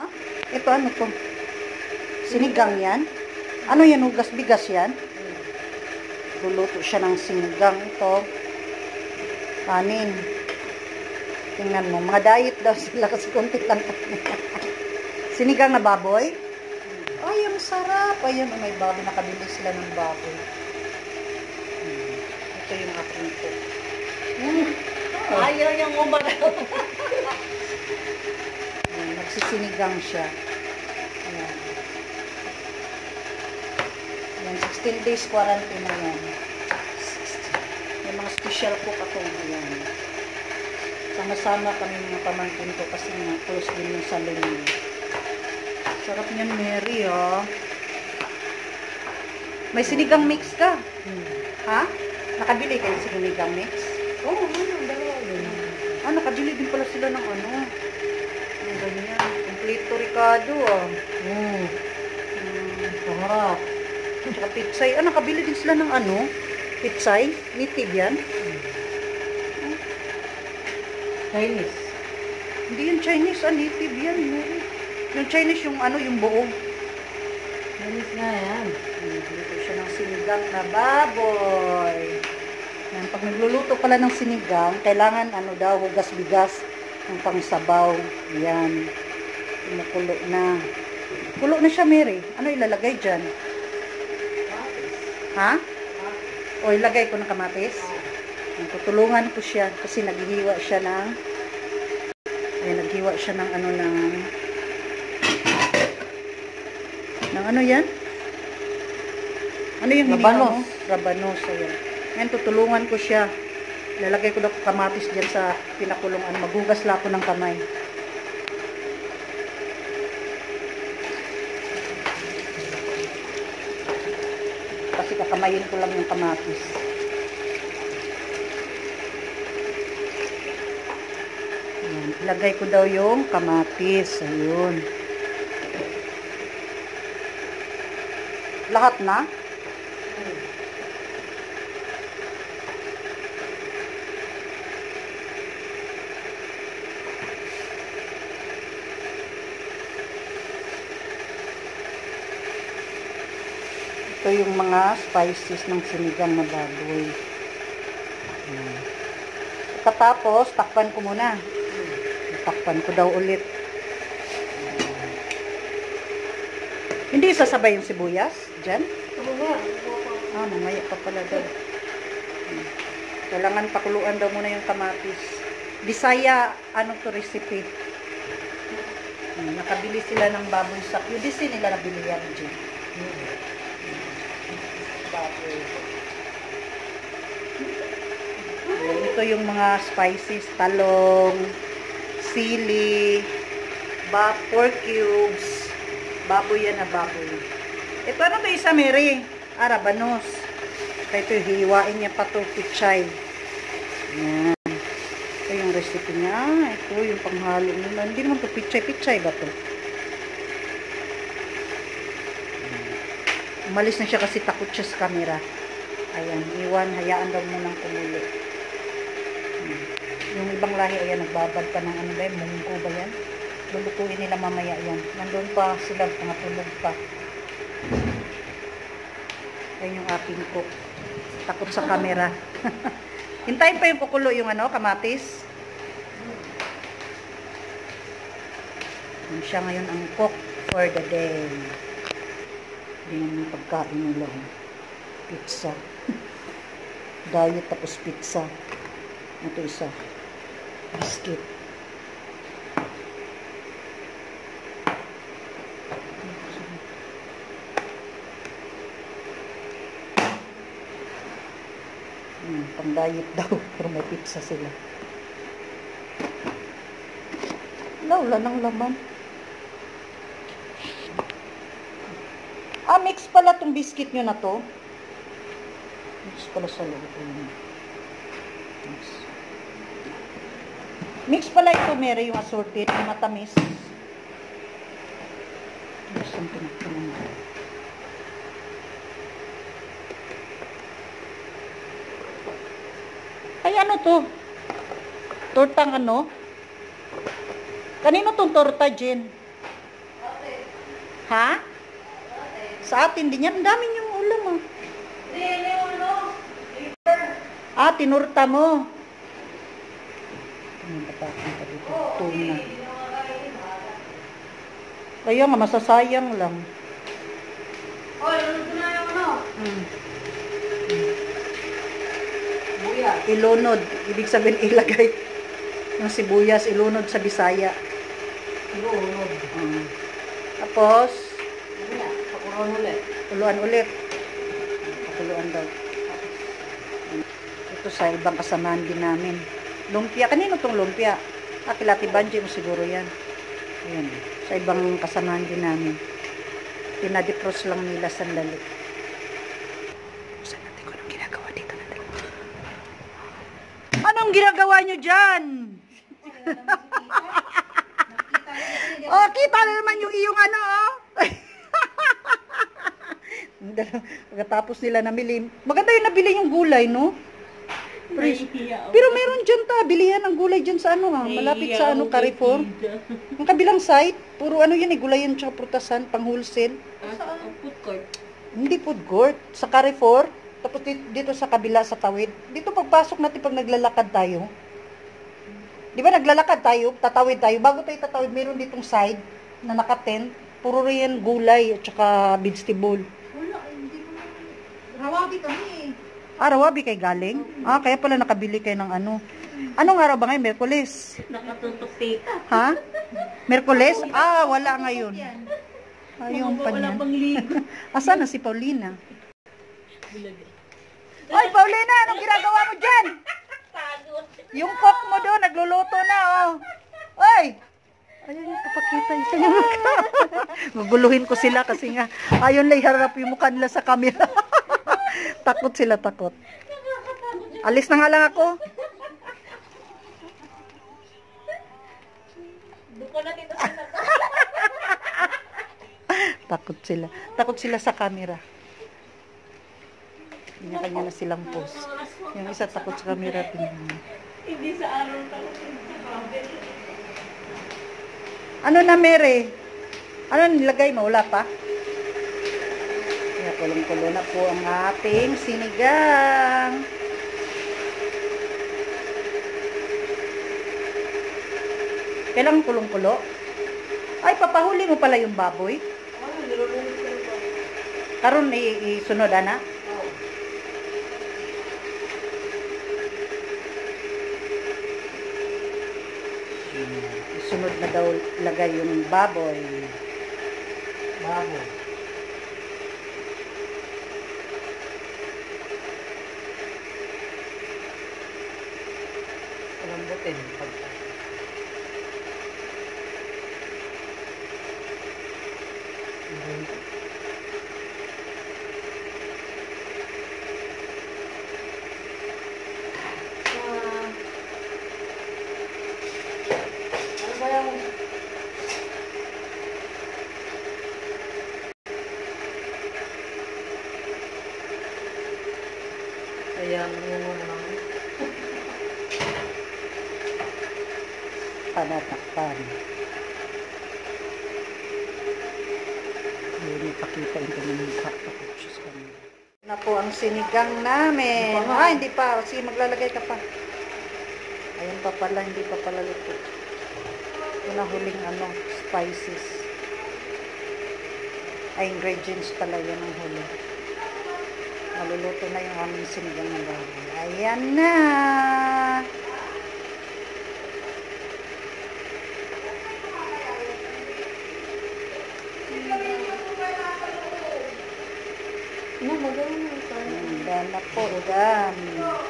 Ha? Ito ano to? Sinigang yan? Ano yan? Hugas bigas yan? Luluto siya ng sinigang. Ito. Kanin. Tingnan mo. Mga diet daw sila kasi konti lang. sinigang na baboy? Ay, ang sarap. Ayan, oh, may baboy. Nakabili sila ng baboy. Hmm. Ito yung aking ito. Mm. Ayaw niyang umaraw. Ayan, nagsisinigang siya. Ayan. Ayan, 16 days quarantine na yan. May mga special cook ako. Ayan. Sama-sama kami mga pamangkin ko kasi nga close din yung salon niya. Sarap niyan, Mary, oh. May sinigang mix ka. Ha? Nakabili kayo ng sinigang mix? Oo, oh, ano, dalawa yun. Ah, nakabili din pala sila ng ano. Ang ganyan. Kompleto Ricardo, ah. Hmm, Hmm. sarap. Tsaka pitsay. Ah, nakabili din sila ng ano? Pitsay? Native yan? Chinese. Hindi yan Chinese, ah, native yan. Yung Chinese yung ano, yung buo. Chinese nga yan. Hmm, Dito siya ng sinigang na baboy. Pag nagluluto pala ng sinigang, kailangan ano daw, hugas bigas ng pangsabaw. Yan. Kumukulo na. Kulo na siya, Mary. Ano ilalagay dyan? Ha? O ilagay ko ng kamatis? Tutulungan ko siya kasi naghihiwa siya ng ay naghiwa siya ng ano ng ng ano yan? Ano yung Rabanos. mo? Rabanos. Ayan. Ngayon tutulungan ko siya. Lalagay ko daw kamatis dyan sa pinakulungan. Maghugas lang ako ng kamay. Kasi kakamayin ko lang yung kamatis. Ayan. Ilagay ko daw yung kamatis. Ayun. Lahat na? Ito yung mga spices ng sinigang na baboy. Ayan. Katapos, takpan ko muna. Takpan ko daw ulit. Hindi sasabay yung sibuyas? Diyan? Ah, mamaya pa pala daw. Hmm. Kailangan pakuluan daw muna yung kamatis. Bisaya, ano to recipe? Hmm, nakabili sila ng baboy sa QDC nila nabili yan, Jim. Baboy. Ayan, ito yung mga spices, talong, sili, ba pork cubes, baboy yan na baboy. Ito ano to isa, Mary? Ah, rabanos. Ito hiwain niya pa to, pichay. Yan. Ito yung recipe niya. Ito yung panghalo nila. Hindi naman to pichay. Pichay ba to? Umalis na siya kasi takot siya sa camera. Ayan, iwan. Hayaan daw munang kumulo. Hmm. Yung ibang lahi, ayan, nagbabad pa ng ano ba yan? Munggo ba yan? Lulutuin nila mamaya yan. Nandun pa sila, mga tulog pa. Yan yung aking cook. Takot sa camera. Hintayin pa yung kukulo yung ano, kamatis. Yan siya ngayon ang cook for the day. Yan yung pagkain nila. Pizza. Diet tapos pizza. Ito isa. Biscuit. Hmm, pang diet daw. Pero may pizza sila. Wala, wala ng laman. Ah, mix pala tong biscuit nyo na to. Mix pala sa loob. Mix. Mix pala ito, Mary, yung assorted, yung matamis. Gusto ang pinagpinang. Ay, ano to? Tortang ano? Kanino tong torta, Jen? Ha? Sa atin din yan. Ang dami yung ulam ah. Ah, tinurta mo. Ano ba pa dito? Tuna. Kaya nga, masasayang lang. Mm. Buya. Ilunod. Ibig sabihin ilagay yung sibuyas, ilunod sa Bisaya. Lunod. Mm. Tapos, Pakuron ulit. Tuluan ulit. Tuluan daw. Ito sa ibang kasamahan din namin. Lumpia. Kanino tong lumpia? Ah, kila Ate Banji mo siguro yan. Ayan. Sa ibang kasamahan din namin. Pinadipros lang nila sandali. Saan natin kung anong ginagawa na Anong ginagawa nyo dyan? oh, kita na naman yung iyong ano, oh. Pagkatapos nila namili. Maganda yung nabili yung gulay, no? Pero, pero meron dyan ta, bilihan ng gulay dyan sa ano ha, malapit sa ano, Carrefour. Ang kabilang site, puro ano yan eh, gulay yan tsaka prutasan, pang wholesale. Food court. Hindi food court, sa Carrefour, tapos dito, dito sa kabila sa tawid. Dito pagpasok natin pag naglalakad tayo. Di ba naglalakad tayo, tatawid tayo, bago tayo tatawid, meron ditong side na nakatent, puro rin gulay at saka vegetable. Wala, Rawabi kami. Ah, rawabi kay galing? Ah, kaya pala nakabili kayo ng ano. Anong araw ba ngayon? Merkulis? Nakatutok tita. Ha? Merkulis? Ah, wala ngayon. Ayun pa niyan. ligo. Asan na si Paulina? Ay, Paulina, anong ginagawa mo dyan? Yung cook mo doon, nagluluto na, oh. Ay! Ayun yung kapakita yung kanyang mukha. Guguluhin ko sila kasi nga, ayun lang harap yung mukha nila sa camera. Takot sila, takot. Alis na nga lang ako. Takot sila. Takot sila sa camera. Kanya-kanya na silang post. Yung isa takot sa camera. Hindi sa araw talaga. Ano na, Mary? Ano nilagay mo? Wala pa? Kulong-kulo na po ang ating sinigang. Kailangan kulong-kulo? Ay, papahuli mo pala yung baboy. Ito. Karon isunod, ana? Isunod na daw lagay yung baboy. Baboy. Ba yung Ayan, yung ano Panatakpan. Hindi ipakita yung kanyang mukha. Takot siya sa kanila. Na po ang sinigang namin. Hindi pa. Ah, hindi pa. Sige, maglalagay ka pa. Ayun pa pala, hindi pa pala luto. Ito na huling ano, spices. Ay, ingredients pala yan ang huli. Maluluto na yung aming sinigang na baboy. Ayan na! Na po, dami.